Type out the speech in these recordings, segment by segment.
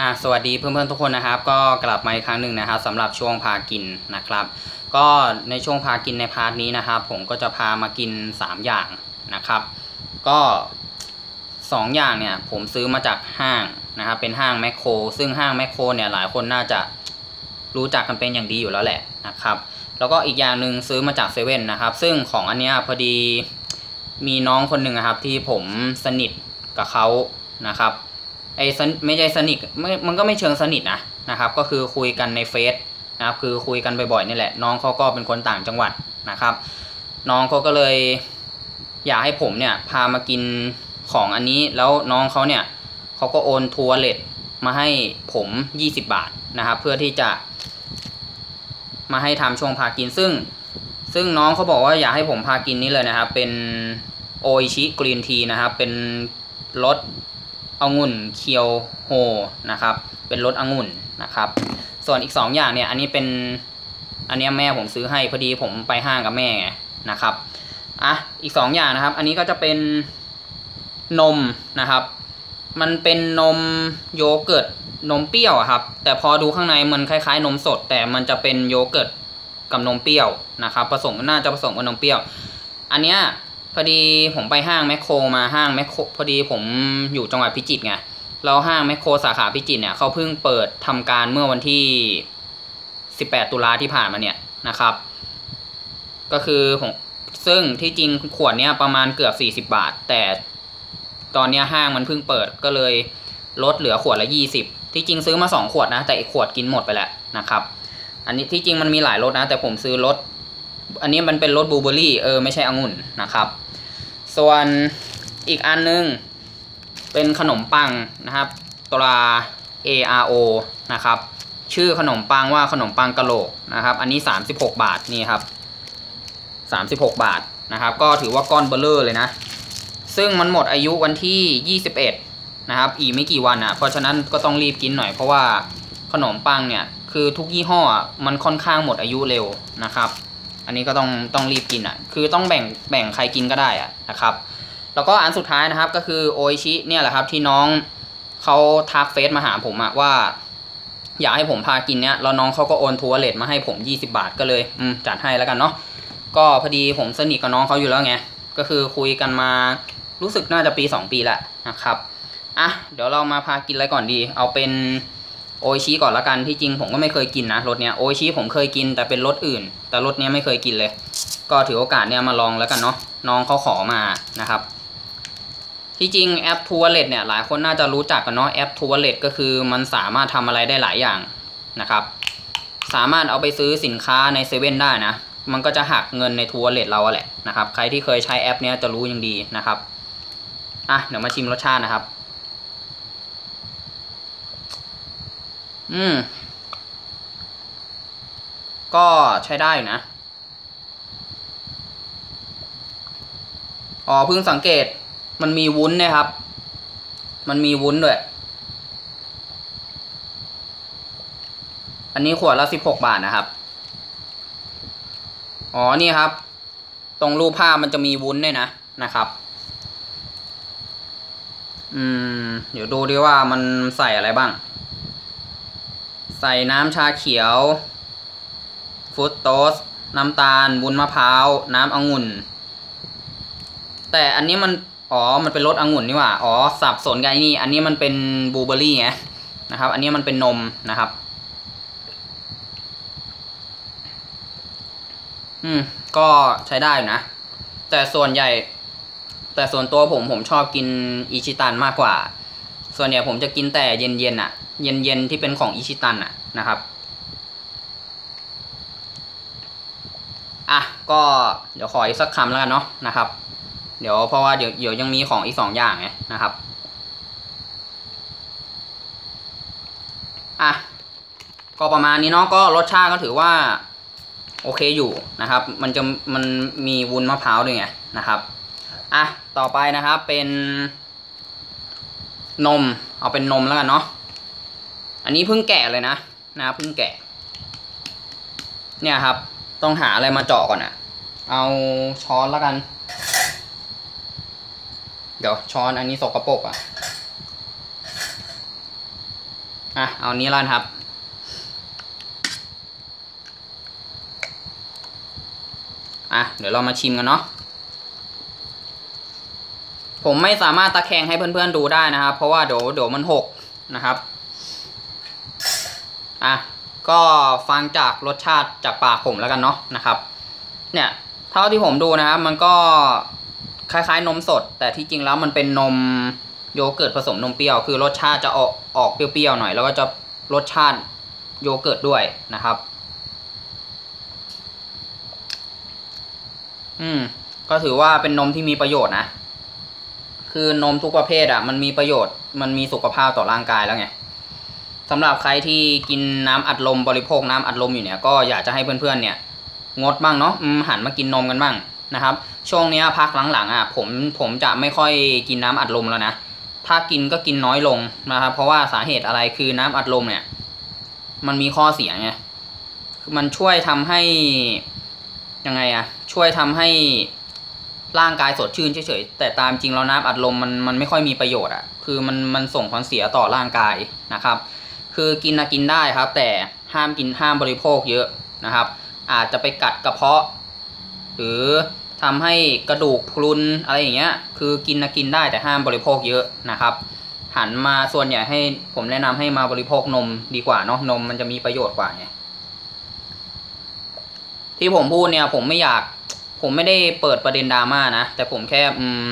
อะสวัสดีเพื่อนๆทุกคนนะครับ ก็กลับมาอีกครั้งหนึ่งนะครับสำหรับช่วงพากินนะครับ ก็ในช่วงพากินในพาร์ทนี้นะครับ ผมก็จะพามากิน 3 อย่างนะครับ ก็ 2 อย่างเนี่ยผมซื้อมาจากห้างนะครับเป็นห้างแมคโคร ซึ่งห้างแมคโครเนี่ยหลายคนน่าจะรู้จักกันเป็นอย่างดีอยู่แล้วแหละนะครับ แล้วก็อีกอย่างหนึ่งซื้อมาจากเซเว่นนะครับ ซึ่งของอันเนี้ยพอดีมีน้องคนหนึ่งนะครับที่ผมสนิทกับเขานะครับ อ้สนไม่ใช่สนิทไม่มันก็ไม่เชิงสนิทนะนะครับ ก็คือคุยกันในเฟซนะครับคือคุยกันบ่อยๆนี่แหละ น้องเขาก็เป็นคนต่างจังหวัดนะครับ น้องเขาก็เลยอยากให้ผมเนี่ยพามากินของอันนี้แล้วน้องเขาเนี่ยเขาก็โอนทัวร์เลทมาให้ผม 20 บาทนะครับ เพื่อที่จะ มาให้ทำช่วงพากินซึ่ง ซึ่งน้องเขาบอกว่าอยากให้ผมพากินนี้เลยนะครับ เป็นโออิชิ green tea นะครับ เป็นรส องุ่นเคียวโฮนะครับเป็นรสองุ่นนะครับ ส่วนอีก 2 อย่างเนี่ยอันนี้เป็นอันนี้แม่ผมซื้อให้พอดีผมไปห้างกับแม่ไงนะครับอะอีก 2 อย่างนะครับ อันนี้ก็จะเป็นนมนะครับ มันเป็นนมโยเกิร์ตนมเปรี้ยวครับ แต่พอดูข้างในมันคล้ายๆ นมสด แต่มันจะเป็นโยเกิร์ตกับนมเปรี้ยวนะครับ ผสมน่าจะผสมกับนมเปรี้ยว อันเนี้ย พอดีผมไปห้างแมคโครมาห้างแมคโครพอดีผมอยู่จังหวัดพิจิตรไงแล้วห้างแมคโครสาขาพิจิตรเนี่ยเขาเพิ่งเปิดทำการเมื่อวันที่ 18 ตุลาที่ผ่านมาเนี่ยนะครับ ก็คือผมซึ่งที่จริงขวดเนี้ยประมาณเกือบ 40 บาท แต่ตอนเนี้ยห้างมันเพิ่งเปิดก็เลยลดเหลือขวดละ 20 ที่จริงซื้อมา 2 ขวดนะ แต่อีกขวดกินหมดไปแล้วนะครับ อันนี้ที่จริงมันมีหลายรสนะ แต่ผมซื้อรสอันนี้มันเป็นรสบลูเบอร์รี่เออไม่ใช่องุ่นนะครับ ส่วนอีกอันนึง เป็นขนมปังนะครับตรา ARO นะครับ ชื่อขนมปังว่าขนมปังกะโหลกนะครับ อันนี้ 36 บาทนี่ครับ 36 บาทนะครับ ก็ถือว่าก้อนเบลเลอร์เลยนะ ซึ่งมันหมดอายุวันที่ 21 นะครับ อีกไม่กี่วันอะ เพราะฉะนั้นก็ต้องรีบกินหน่อยเพราะว่าขนมปังเนี่ย คือทุกยี่ห้อมันค่อนข้างหมดอายุเร็วนะครับ อันนี้ก็ต้องต้องรีบกินอะ คือต้องแบ่งแบ่งใครกินก็ได้อะนะครับ แล้วก็อันสุดท้ายนะครับก็คือโออิชิเนี่ยแหละครับที่น้องเขาทักเฟซมาหาผมอะว่า อยากให้ผมพากินเนี่ยแล้วน้องเขาก็โอนทัวร์เลทมาให้ผม 20 บาทก็เลยอืมจัดให้แล้วกันเนาะก็พอดีผมสนิทกับน้องเขาอยู่แล้วไงก็คือคุยกันมารู้สึกน่าจะปี 2 ปีแหล้วนะครับอะเดี๋ยวเรามาพากินอะไรก่อนดี เอาเป็น โออิชิก่อนละกันที่จริงผมก็ไม่เคยกินนะรสเนี้ยโออิชิผมเคยกินแต่เป็นรสอื่น แต่รสเนี้ยไม่เคยกินเลย ก็ถือโอกาสเนี่ยมาลองแล้วกันเนาะน้องเขาขอมานะครับ ที่จริงแอป TrueWallet เนี่ยหลายคนน่าจะรู้จักกันเนาะแอป TrueWallet ก็คือมันสามารถทำอะไรได้หลายอย่างนะครับ สามารถเอาไปซื้อสินค้าในเซเว่นได้นะมันก็จะหักเงินใน TrueWallet เราแหละนะครับ ใครที่เคยใช้แอปเนี้ยจะรู้อย่างดีนะครับอะเดี๋ยวมาชิมรสชาตินะครับ อืม ก็ใช้ได้นะ อ๋อเพิ่งสังเกต มันมีวุ้นนะครับ มันมีวุ้นด้วย อันนี้ขวดละสิบหกบาทนะครับ อ๋อ นี่ครับ ตรงรูปภาพมันจะมีวุ้นด้วยนะ นะครับอืม เดี๋ยวดูดีว่ามันใส่อะไรบ้าง ใส่น้ำชาเขียว ฟุตโตส น้ำตาลวุ้นมะพร้าว น้ำองุ่น แต่อันนี้มัน อ๋อ มันเป็นรสองุ่นนี่หว่า อ๋อ สับสนกันนี่ อันนี้มันเป็นบลูเบอร์รี่ไงนะครับ อันนี้มันเป็นนมนะครับ อืม ก็ใช้ได้อยู่นะ แต่ส่วนใหญ่ แต่ส่วนตัวผมผมชอบกินอิชิตันมากกว่า ส่วนใหญ่ผมจะกินแต่เย็นๆอะ เย็นๆที่เป็นของอิชิตันอะนะครับอะก็เดี๋ยวขออีกสักคำแล้วกันเนาะนะครับ เดี๋ยวเพราะว่าเดี๋ยวเดี๋ยวยังมีของอีกสองอย่างไงนะครับอะก็ประมาณนี้เนาะก็รสชาติก็ถือว่าโอเคอยู่นะครับ มันจะมันมีวุ้นมะพร้าวด้วยไงนะครับอะต่อไปนะครับเป็นนมเอาเป็นนมแล้วกันเนาะ อันนี้เพิ่งแกะเลยนะนะเพิ่งแกะ เนี่ยครับ ต้องหาอะไรมาเจาะก่อนอะเอาช้อนแล้วกัน เดี๋ยวช้อนอันนี้สกรปรกอะอะเอานี้แล้วครับ อะ เดี๋ยวเรามาชิมกันเนาะผมไม่สามารถตะแคงให้เพื่อนๆดูได้นะครับ เพราะว่าเดี๋ยวเดี๋ยวมันหกนะครับ อะก็ฟังจากรสชาติจากปากผมแล้วกันเนาะนะครับ เนี่ยเท่าที่ผมดูนะครับ มันก็คล้ายๆนมสด แต่ที่จริงแล้วมันเป็นนมโยเกิร์ตผสมนมเปรี้ยว คือรสชาติจะออกออกเปรี้ยวๆหน่อย แล้วก็จะรสชาติโยเกิร์ตด้วยนะครับ อืม ก็ถือว่าเป็นนมที่มีประโยชน์นะ คือนมทุกประเภทอะ มันมีประโยชน์ มันมีสุขภาพต่อร่างกายแล้วไง สำหรับใครที่กินน้ำอัดลมบริโภคน้ำอัดลมอยู่เนี่ยก็อยากจะให้เพื่อนๆเนี่ยงดบ้างเนาะหันมากินนมกันบ้างนะครับ ช่วงนี้พักหลังๆอะผมผมจะไม่ค่อยกินน้ำอัดลมแล้วนะถ้ากินก็กินน้อยลงนะครับ เพราะว่าสาเหตุอะไรคือน้ำอัดลมเนี่ย มันมีข้อเสียไงคือมันช่วยทำให้ยังไงอะช่วยทำให้ร่างกายสดชื่นเฉยๆแต่ตามจริงแล้วน้ำอัดลมมันมันไม่ค่อยมีประโยชน์อะคือมันมันส่งผลเสียต่อร่างกายนะครับ คือกินนะกินได้ครับ แต่ห้ามกินห้ามบริโภคเยอะนะครับ อาจจะไปกัดกระเพาะ หรือทำให้กระดูกพรุนอะไรอย่างเงี้ย คือกินนะกินได้แต่ห้ามบริโภคเยอะนะครับ หันมาส่วนใหญ่ให้ผมแนะนำให้มาบริโภคนมดีกว่าเนาะนมมันจะมีประโยชน์กว่าไงที่ผมพูดเนี่ยผมไม่อยากผมไม่ได้เปิดประเด็นดราม่านะแต่ผมแค่อืม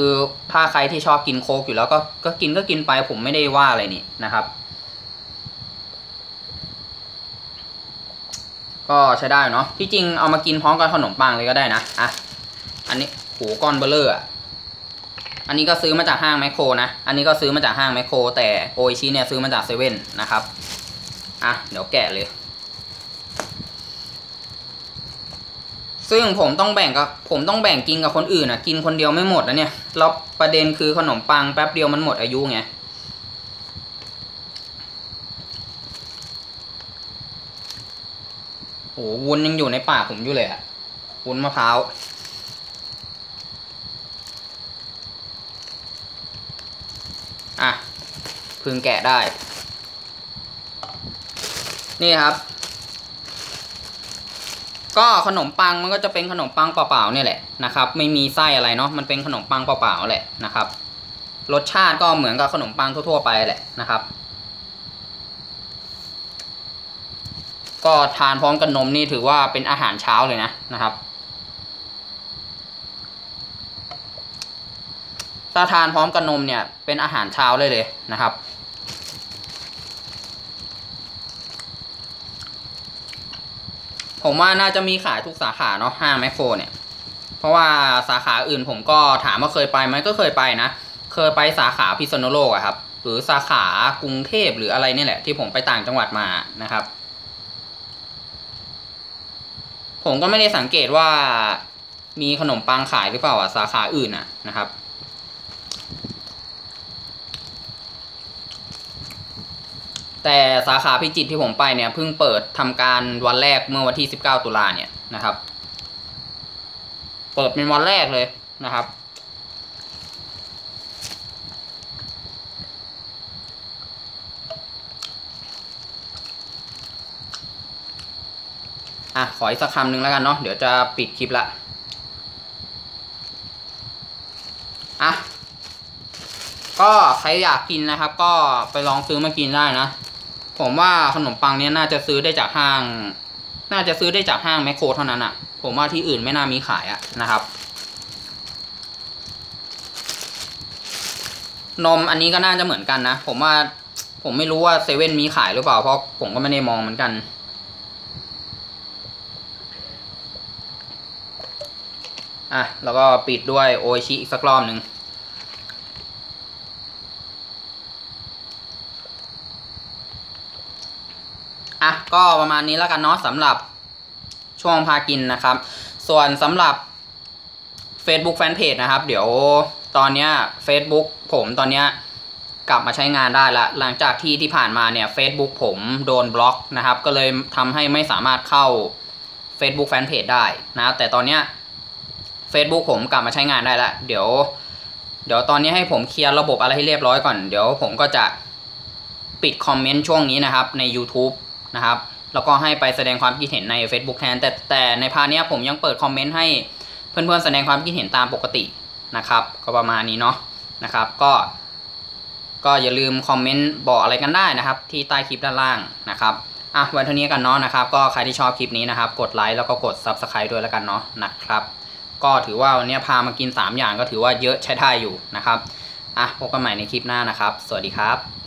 คือถ้าใครที่ชอบกินโค้กอยู่แล้วก็ก็กินก็กินไปผมไม่ได้ว่าอะไรนี่นะครับ ก็ใช้ได้เนาะที่จริงเอามากินพร้อมกับขนมปังเลยก็ได้นะอะอันนี้หูก้อนเบ้อเร่ออะอันนี้ก็ซื้อมาจากห้างแมคโครนะ อันนี้ก็ซื้อมาจากห้างแมคโครแต่โออิชิเนี่ยซื้อมาจากเซเว่นนะครับ อะ เดี๋ยวแกะเลย ซึ่งผมต้องแบ่งกับผมต้องแบ่งกินกับคนอื่นอะ กินคนเดียวไม่หมดนะเนี่ยแล้วประเด็นคือขนมปังแป๊บเดียวมันหมดอายุไงโอ้วุ้นยังอยู่ในปากผมอยู่เลยอะวุ้นมะพร้าวอะพึงแกะได้ นี่ครับ ก็ขนมปังมันก็จะเป็นขนมปังเปล่าๆเนี่ยแหละนะครับ ไม่มีไส้อะไรเนาะมันเป็นขนมปังเปล่าๆแหละนะครับ รสชาติก็เหมือนกับขนมปังทั่วๆไปแหละนะครับ ก็ทานพร้อมกับนมนี่ถือว่าเป็นอาหารเช้าเลยนะนะครับ ถ้าทานพร้อมกับนมเนี่ยเป็นอาหารเช้าเลยเลยนะครับ ผมว่าน่าจะมีขายทุกสาขาเนาะห้างแมคโครเนี่ย เพราะว่าสาขาอื่นผมก็ถามว่าเคยไปไหมก็เคยไปนะ เคยไปสาขาพิษณุโลกอะครับ หรือสาขากรุงเทพหรืออะไรนี่แหละ ที่ผมไปต่างจังหวัดมานะครับ ผมก็ไม่ได้สังเกตว่ามีขนมปังขายหรือเปล่าอะสาขาอื่นอะนะครับ แต่สาขาพิจิตรที่ผมไปเนี่ยเพิ่งเปิดทำการวันแรกเมื่อวันที่ 19 ตุลาเนี่ยนะครับ เปิดเป็นวันแรกเลยนะครับ อะ ขออีกสักคำหนึ่งแล้วกันเนาะเดี๋ยวจะปิดคลิปละอะก็ใครอยากกินนะครับ ก็ไปลองซื้อมากินได้นะ ผมว่าขนมปังเนี้ยน่าจะซื้อได้จากห้าง น่าจะซื้อได้จากห้างแมคโครเท่านั้นอะ่ะ ผมว่าที่อื่นไม่น่ามีขายอะ่ะนะครับ นมอันนี้ก็น่าจะเหมือนกันนะ ผมว่าผมไม่รู้ว่าเซเว่นมีขายหรือเปล่าเพราะผมก็ไม่ได้มองเหมือนกัน อะ แล้วก็ปิดด้วยโอชิอีกสักรอบหนึ่ง อะก็ประมาณนี้แล้วกันเนาะสำหรับช่วงพากินนะครับ ส่วนสำหรับ Facebook Fanpage นะครับ เดี๋ยวตอนเนี้ย Facebook ผมตอนเนี้ยกลับมาใช้งานได้ละหลังจากที่ที่ผ่านมาเนี่ย Facebook ผมโดนบล็อกนะครับ ก็เลยทำให้ไม่สามารถเข้า Facebook Fanpage ได้นะแต่ตอนเนี้ย Facebook ผมกลับมาใช้งานได้ละเดี๋ยว เดี๋ยวตอนนี้ให้ผมเคลียร์ระบบอะไรให้เรียบร้อยก่อน เดี๋ยวผมก็จะปิดคอมเมนต์ช่วงนี้นะครับใน YouTube นะครับแล้วก็ให้ไปแสดงความคิดเห็นใน Facebook แทน แต่แต่ใน part เนี้ยผมยังเปิดคอมเมนต์ให้เพื่อนๆแสดงความคิดเห็นตามปกตินะครับ ก็ประมาณนี้เนาะนะครับ ก็ก็อย่าลืมคอมเมนต์บอกอะไรกันได้นะครับ ที่ใต้คลิปด้านล่างนะครับอะวันเท่านี้กันเนาะนะครับ ก็ใครที่ชอบคลิปนี้นะครับ กดไลค์แล้วก็กด Subscribe ด้วยแล้วกันเนาะนะครับ ก็ถือว่าวันนี้พามากิน 3 อย่างก็ถือว่าเยอะใช้ได้อยู่นะครับอะพบกันใหม่ในคลิปหน้านะครับ สวัสดีครับ